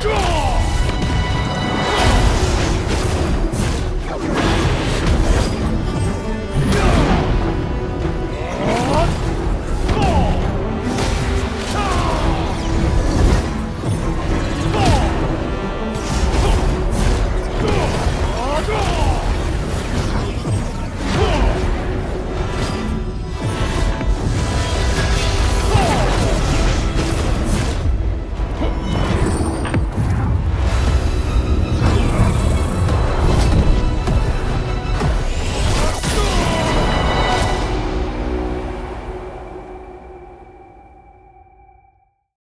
Draw!